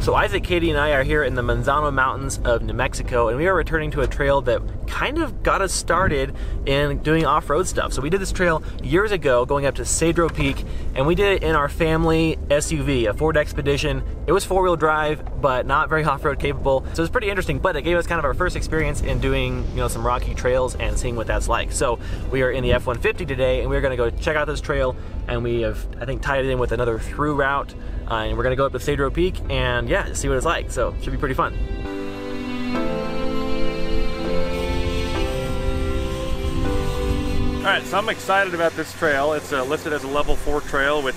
So Isaac, Katie, and I are here in the Manzano Mountains of New Mexico, and we are returning to a trail that kind of got us started in doing off-road stuff. So we did this trail years ago, going up to Cedro Peak, and we did it in our family SUV, a Ford Expedition. It was four-wheel drive, but not very off-road capable. So it was pretty interesting, but it gave us kind of our first experience in doing, you know, some rocky trails and seeing what that's like. So we are in the F-150 today, and we're gonna go check out this trail, and we have, I think, tied it in with another through route uh, and we're gonna go up to Cedro Peak and yeah, see what it's like. So it should be pretty fun. All right, so I'm excited about this trail. It's uh, listed as a level four trail, which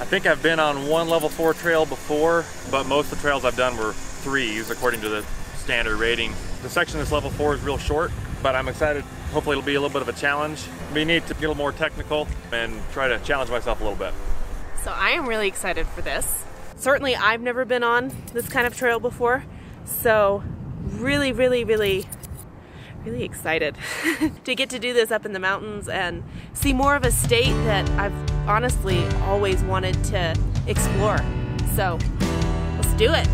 I think I've been on one level four trail before, but most of the trails I've done were threes according to the standard rating. The section that's level four is real short, but I'm excited. Hopefully it'll be a little bit of a challenge. We need to get a little more technical and try to challenge myself a little bit. So I am really excited for this. Certainly I've never been on this kind of trail before, so really, really, really, really excited to get to do this up in the mountains and see more of a state that I've honestly always wanted to explore. So let's do it.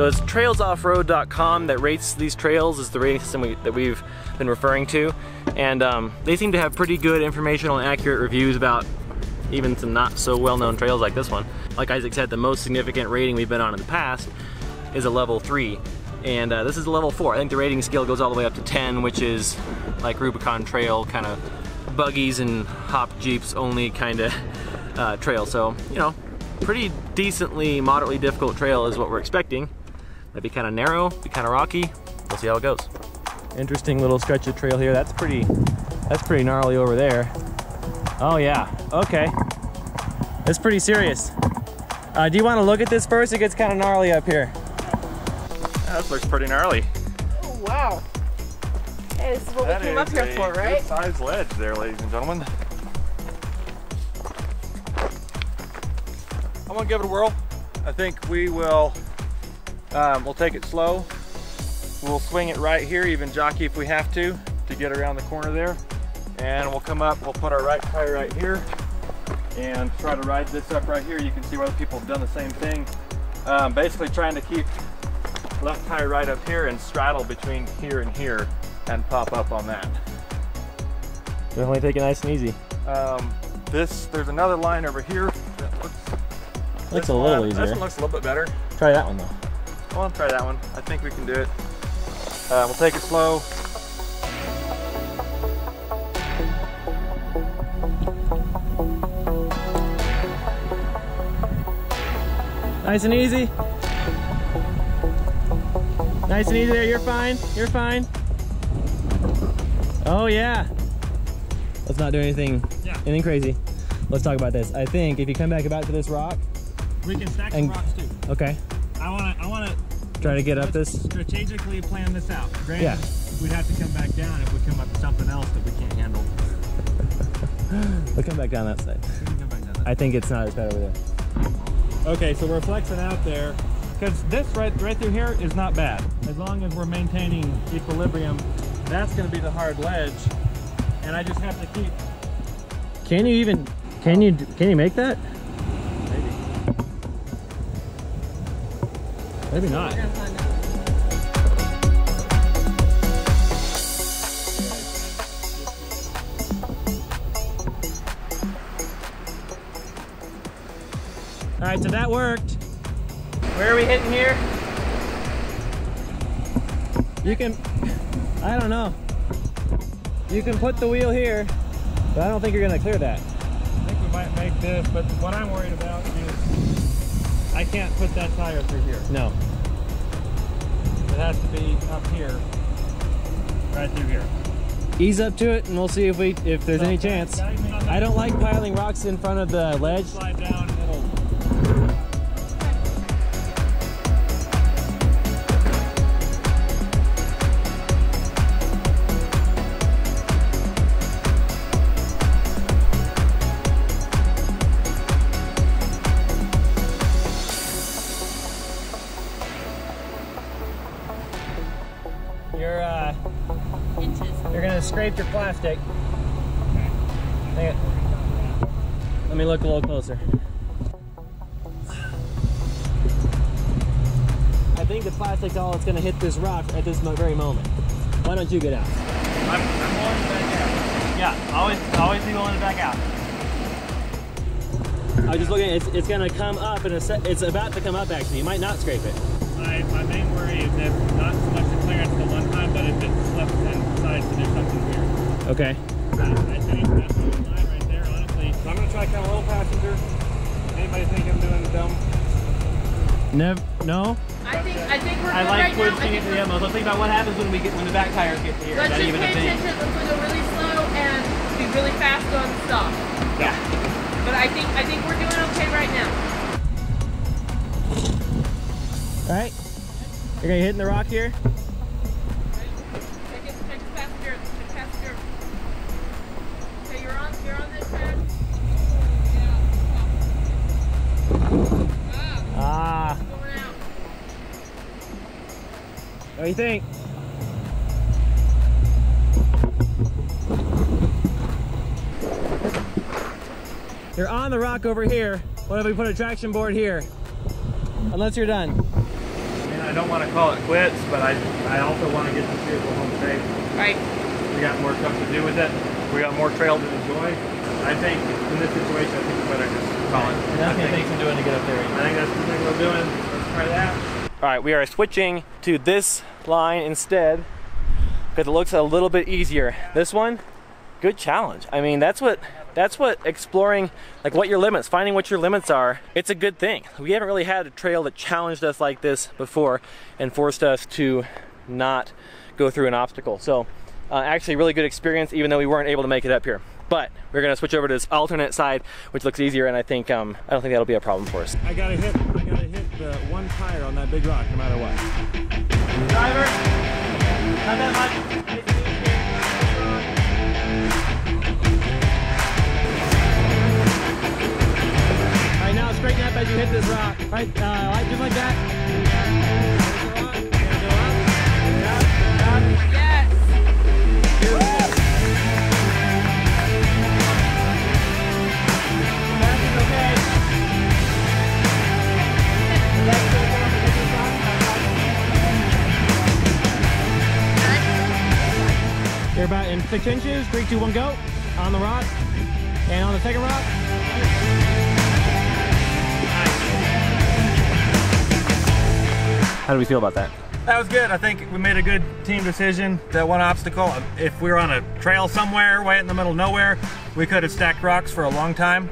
So it's trailsoffroad.com that rates these trails is the rating system we, that we've been referring to. And um, they seem to have pretty good informational and accurate reviews about even some not so well-known trails like this one. Like Isaac said, the most significant rating we've been on in the past is a level three. And uh, this is a level four. I think the rating scale goes all the way up to 10, which is like Rubicon Trail kind of buggies and hop jeeps only kind of uh, trail. So, you know, pretty decently, moderately difficult trail is what we're expecting. Might be kind of narrow, be kind of rocky. We'll see how it goes. Interesting little stretch of trail here. That's pretty, that's pretty gnarly over there. Oh yeah, okay. That's pretty serious. Uh, do you want to look at this first? It gets kind of gnarly up here. Yeah, this looks pretty gnarly. Oh, wow. Hey, this is what That we came up here for, right? Good size ledge there, ladies and gentlemen. I'm gonna give it a whirl. I think we will, um, we'll take it slow. We'll swing it right here, even jockey if we have to, to get around the corner there. And we'll come up, we'll put our right tire right here and try to ride this up right here. You can see other people have done the same thing. Um, basically trying to keep left tire right up here and straddle between here and here and pop up on that. Definitely take it nice and easy. Um, this, there's another line over here that looks, Looks a little one- easier. This one looks a little bit better. Try that one though. Well, I'll try that one. I think we can do it. Uh, we'll take it slow. Nice and easy. Nice and easy there. You're fine. You're fine. Oh yeah. Let's not do anything, Yeah. anything crazy. Let's talk about this. I think if you come back about to this rock, We can stack And- some rocks too. okay, I wanna, I wanna try to get up this. strategically plan this out. Granted, Yeah. we'd have to come back down if we come up to something else that we can't handle. We'll come back down that side. We can come back down. I think it's not as bad over there. Okay, so we're flexing out there. Because this right right through here is not bad. As long as we're maintaining equilibrium, that's gonna be the hard ledge. And I just have to keep Can you even, can you, can you make that? Maybe not. All right, so that worked. Where are we hitting here? You can, I don't know. You can put the wheel here, but I don't think you're gonna clear that. I think we might make this, but what I'm worried about is I can't put that tire through here. No. Has to be up here, right through here. Ease up to it and we'll see if we, if there's any chance. I don't like piling rocks in front of the ledge. Scrape your plastic. Hang. Let me look a little closer. I think the plastic's all that's gonna hit this rock at this very moment. Why don't you get out? I'm, I'm going back out. Yeah, always always be willing to back out. I was just looking. It's, it's gonna come up and It's about to come up. Actually, you might not scrape it. My, my main worry is that not so much the clearance the one time, but if it slips and decides to do something weird. Okay. I, I think that's the line right there, honestly. So I'm gonna try kind of little passenger. Anybody think I'm doing dumb? Never. No. I think I think we're I good like right now. I it think to the we're- utmost. Let's think about what happens when we get when the back tires get here. Let's Is that just even pay a thing? attention. Let's go really slow and be really fast on stop. Yeah. But I think I think we're doing okay right now. All right. You're gonna hit in the rock here. Do you think? You're on the rock over here. What if we put a traction board here? Unless you're done. I I don't want to call it quits, but I, I also want to get this vehicle home safe. Right. We got more stuff to do with it. We got more trail to enjoy. I think in this situation, I think we better just call it. I think, I'm doing to get up there. I think that's the thing we're doing. Let's try that. All right, we are switching to this line instead because it looks a little bit easier. This one, good challenge. I mean, that's what that's what exploring like what your limits, finding what your limits are. It's a good thing. We haven't really had a trail that challenged us like this before and forced us to not go through an obstacle. So, uh, actually, really good experience, even though we weren't able to make it up here. But we're gonna switch over to this alternate side, which looks easier, and I think um, I don't think that'll be a problem for us. I gotta hit. I gotta hit the one tire on that big rock, no matter what. Driver, not that much. All right, now straighten up as you hit this rock. All right, uh, just like that. You're about in six inches. Three, two, one, go. On the rock. And on the second rock. How do we feel about that? That was good. I think we made a good team decision. That one obstacle, if we were on a trail somewhere, way in the middle of nowhere, we could have stacked rocks for a long time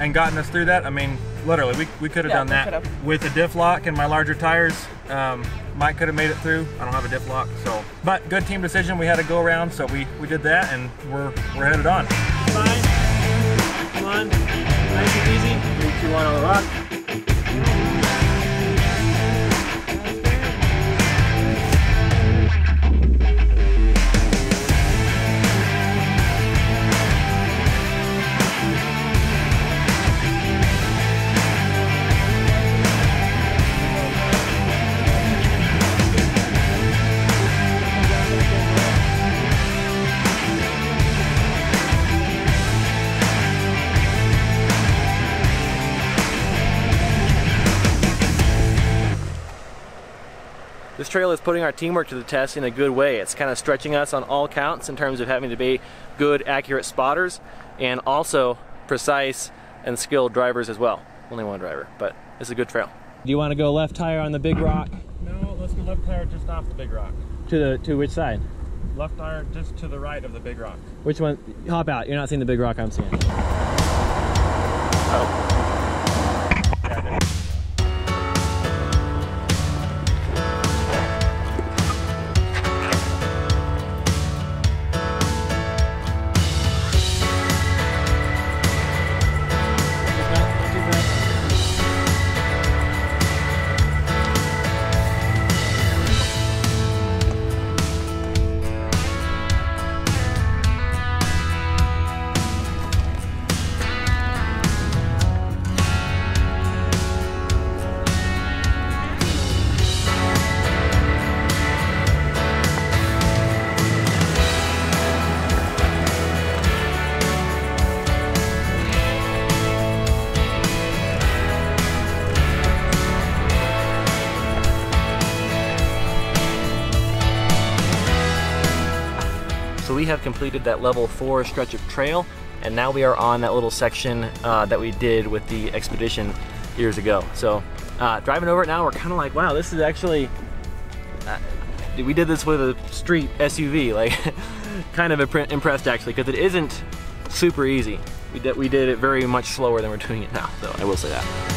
and gotten us through that. I mean, literally, we, we could have Yeah, done that with a diff lock and my larger tires. Um, Mike could have made it through. I don't have a diff lock, so. But good team decision. We had to go around, so we, we did that, and we're we're headed on. Fine. Come on. Nice and easy. Three, two, one on the rock. Trail is putting our teamwork to the test in a good way. It's kind of stretching us on all counts in terms of having to be good, accurate spotters and also precise and skilled drivers as well. Only one driver, but it's a good trail. Do you want to go left tire on the big rock? No, let's go left tire just off the big rock. To the to which side? Left tire just to the right of the big rock. Which one? Hop out. You're not seeing the big rock I'm seeing. Oh. Completed that level four stretch of trail, and now we are on that little section uh, that we did with the expedition years ago. So uh, driving over it now, we're kind of like, wow, this is actually. Uh, we did this with a street SUV, like kind of impre- impressed actually, because it isn't super easy. We did we did it very much slower than we're doing it now, though. I will say that.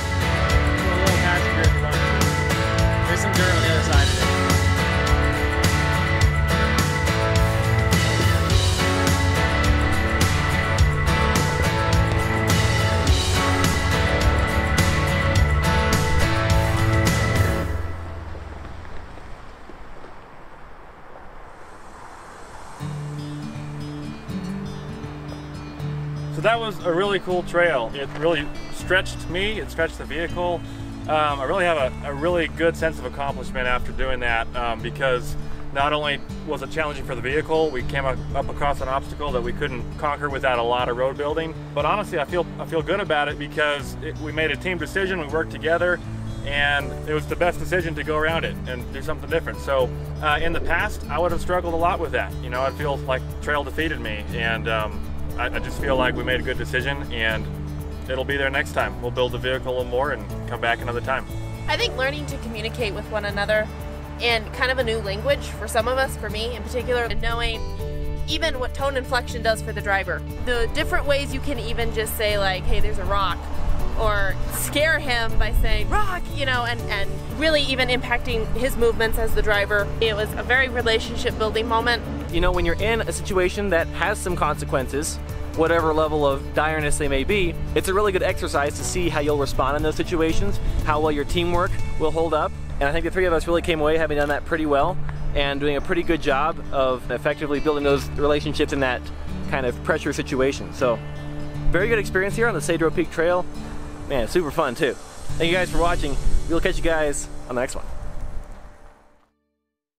That was a really cool trail. It really stretched me, it stretched the vehicle. Um, I really have a, a, really good sense of accomplishment after doing that um, because not only was it challenging for the vehicle, we came up, up across an obstacle that we couldn't conquer without a lot of road building. But honestly, I feel I feel good about it because it, we made a team decision, we worked together, and it was the best decision to go around it and do something different. So uh, in the past, I would have struggled a lot with that. You know, I feel like trail defeated me, and um, I, I just feel like we made a good decision, and it'll be there next time. We'll build the vehicle a little more and come back another time. I think learning to communicate with one another in kind of a new language for some of us, for me in particular, and knowing even what tone inflection does for the driver. The different ways you can even just say like, hey, there's a rock, or scare him by saying rock, you know, and, and really even impacting his movements as the driver. It was a very relationship building moment. You know, when you're in a situation that has some consequences, whatever level of direness they may be, it's a really good exercise to see how you'll respond in those situations, how well your teamwork will hold up. And I think the three of us really came away having done that pretty well and doing a pretty good job of effectively building those relationships in that kind of pressure situation. So, very good experience here on the Cedro Peak Trail. Man, super fun too. Thank you guys for watching. We'll catch you guys on the next one.